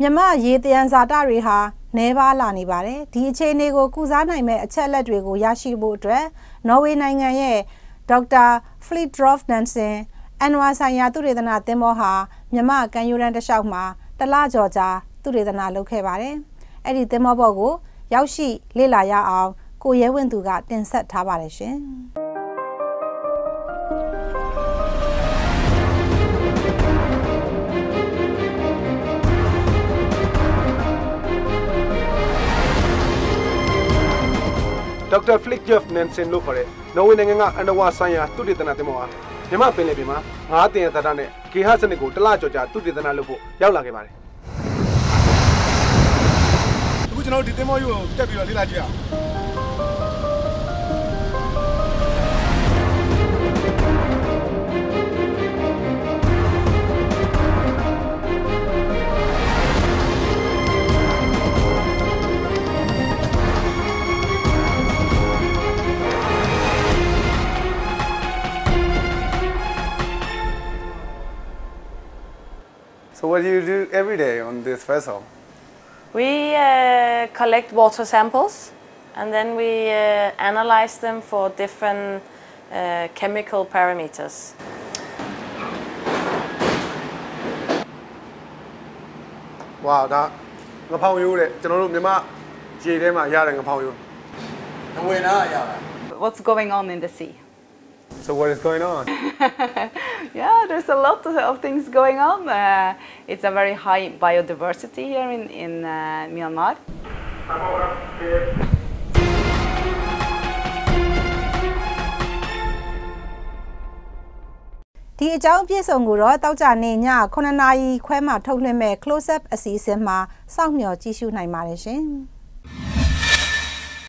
မြမရေတယံဇာတတွေဟာနှဲပါလာနေပါတယ်ဒီအခြေအနေကိုကုစားနိုင်မဲ့အချက်လက်တွေကိုရရှိဖို့အတွက်နော်ဝေနိုင်ငံရဲ့ဒေါက်တာဖလီဒရော့ဖ်နန်ဆင်အန်ဝါဆိုင်ရာသူရေသနာသင်္ဘောဟာမြမကန်ယူရန်တလျှောက်မှာတလကြော်ကြာသူရေသနာလုပ်ခဲ့ပါတယ်အဲ့ဒီသင်္ဘောဘော်ကို ရောက်ရှိလေ့လာရအောင်ကိုရဲဝင်းသူကတင်ဆက်ထားပါတယ်ရှင် ဒေါက်တာဖလစ်ဂျက်နန်ဆင်လို့ခေါ်တဲ့နော်ဝေနိုင်ငံကအန်ဒဝါဆိုင်ရာသုတေသနတင်မောဟာမြမပင်လယ်ပြင်မှာငါးတင်ရသတာနဲ့ဂေဟစနစ်ကိုတလကြော်ကြာသုတေသနလုပ်ဖို့ရောက်လာခဲ့ပါတယ်အခုကျွန်တော်ဒီတင်မောယူကိုတက်ပြီးတော့လေ့လာကြည့်အောင် So what do you do every day on this vessel? We uh, collect water samples and then we uh, analyze them for different uh, chemical parameters. ။ဝါဒါငဖောင်ရိုးတဲ့ကျွန်တော်တို့မြန်မာရေထဲမှာရတဲ့ငဖောင်ရိုး What's going on in the sea? So what is going on? yeah, there's a lot of, of things going on. Uh, it's a very high biodiversity here in, in uh, Myanmar. ဒီအကြောင်းအပြည့်စုံကိုတော့တောက်ကြနေည9နာရီခွဲမှထုတ်လွှင့်မဲ့ close up အစီအစဉ်မှာစောင့်မျှော်ကြည့်ရှုနိုင်ပါတယ်ရှင်။